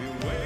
Beware.